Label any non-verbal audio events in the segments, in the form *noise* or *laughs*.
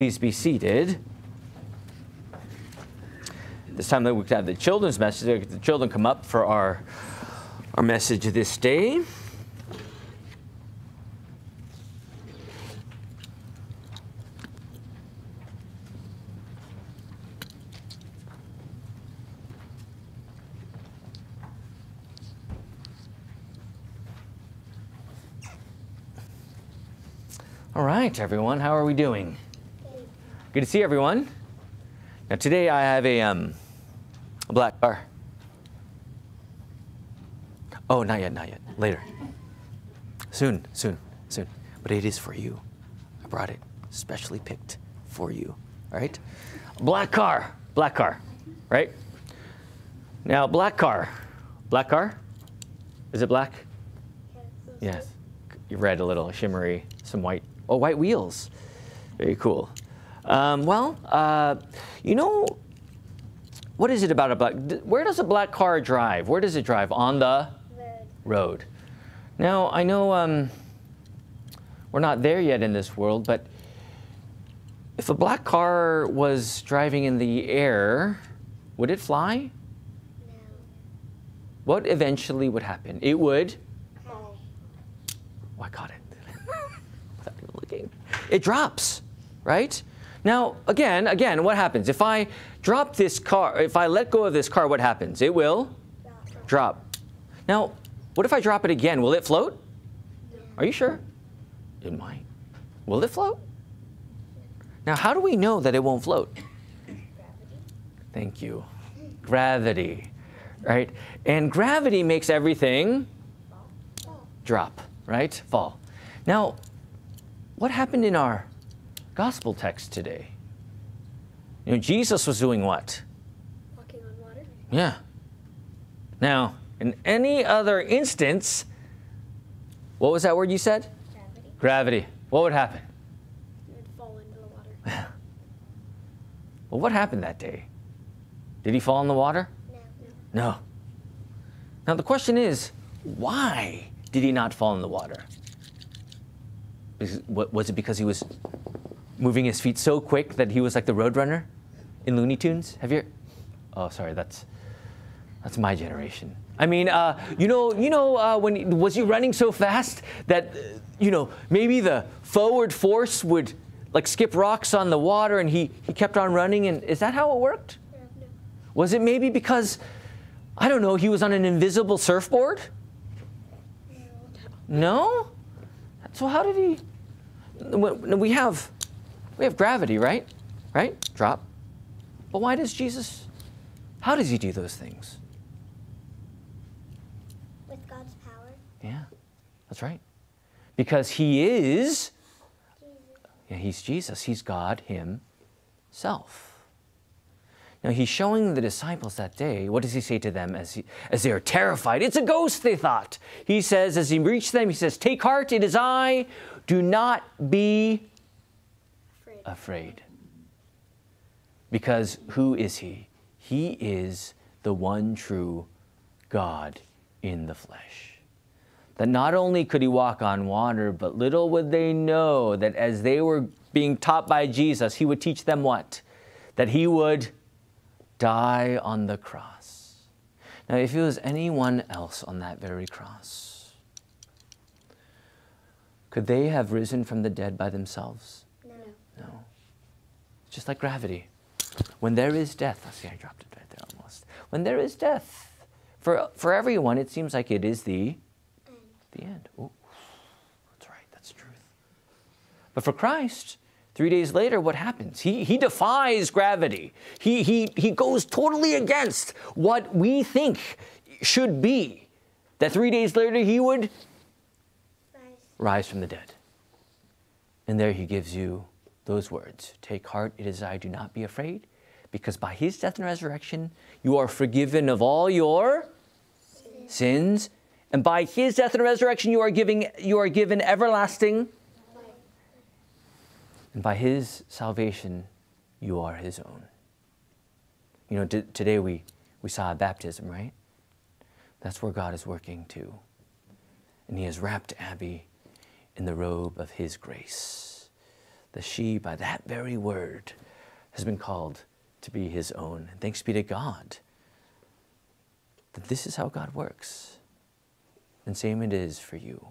Please be seated. This time we have the children's message. The children come up for our, our message this day. All right, everyone, how are we doing? Good to see everyone. Now today I have a, um, a black car. Oh, not yet, not yet. Later. Soon, soon, soon. But it is for you. I brought it specially picked for you. All right? Black car, black car, right? Now, black car, black car. Is it black? Yes. You red, a little shimmery, some white. Oh, white wheels. Very cool. Um, well, uh, you know, what is it about a black? Where does a black car drive? Where does it drive? On the road. road. Now, I know um, we're not there yet in this world, but if a black car was driving in the air, would it fly? No. What eventually would happen? It would. Oh. Oh, I caught it. *laughs* Without even looking. It drops, right? Now, again, again, what happens? If I drop this car, if I let go of this car, what happens? It will drop. Now, what if I drop it again? Will it float? Are you sure? It might. Will it float? Now, how do we know that it won't float? Thank you. Gravity, right? And gravity makes everything drop, right? Fall. Now, what happened in our gospel text today? You know, Jesus was doing what? Walking on water. Yeah. Now, in any other instance, what was that word you said? Gravity. Gravity. What would happen? You would fall into the water. *laughs* Well, what happened that day? Did he fall in the water? No. No. Now, the question is, why did he not fall in the water? Was it because he was moving his feet so quick that he was like the Roadrunner in Looney Tunes? Have you? Oh, sorry, that's that's my generation. I mean, uh, you know, you know, uh, when was he running so fast that, uh, you know, maybe the forward force would like skip rocks on the water, and he he kept on running. And is that how it worked? No. Was it maybe because, I don't know, he was on an invisible surfboard? No. No? So how did he? We have, we have gravity, right? Right? Drop. But why does Jesus? How does he do those things? With God's power. Yeah, that's right. Because he is. Jesus. Yeah, he's Jesus. He's God Himself. Now he's showing the disciples that day. What does he say to them as he, as they are terrified? It's a ghost, they thought. He says, as he reached them, he says, "Take heart, it is I. Do not be Afraid. afraid." Because who is he? He is the one true God in the flesh. That not only could he walk on water, but little would they know that as they were being taught by Jesus, he would teach them what? That he would die on the cross. Now, if it was anyone else on that very cross, could they have risen from the dead by themselves? It's just like gravity. When there is death, I see I dropped it right there almost. When there is death, for, for everyone, it seems like it is the, And the end. Oh, that's right, that's truth. But for Christ, three days later, what happens? He, he defies gravity. He, he, he goes totally against what we think should be. That three days later, he would rise. rise from the dead. And there he gives you those words Take heart, it is I, do not be afraid, because by his death and resurrection, you are forgiven of all your sins. And by his death and resurrection, you are, giving, you are given everlasting. And by his salvation, you are his own. You know, today we, we saw a baptism, right? That's where God is working too. And he has wrapped Abby in the robe of his grace. That she, by that very word, has been called to be his own. And thanks be to God that this is how God works. And same it is for you.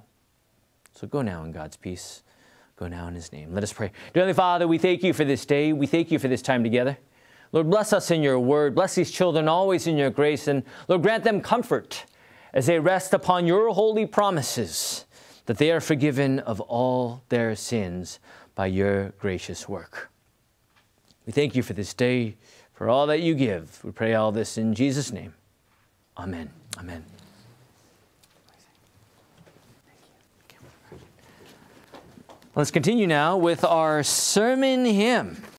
So go now in God's peace. Go now in his name. Let us pray. Dear Heavenly Father, we thank you for this day. We thank you for this time together. Lord, bless us in your word. Bless these children always in your grace. And Lord, grant them comfort as they rest upon your holy promises that they are forgiven of all their sins by your gracious work. We thank you for this day, for all that you give. We pray all this in Jesus' name. Amen. Amen. Let's continue now with our sermon hymn.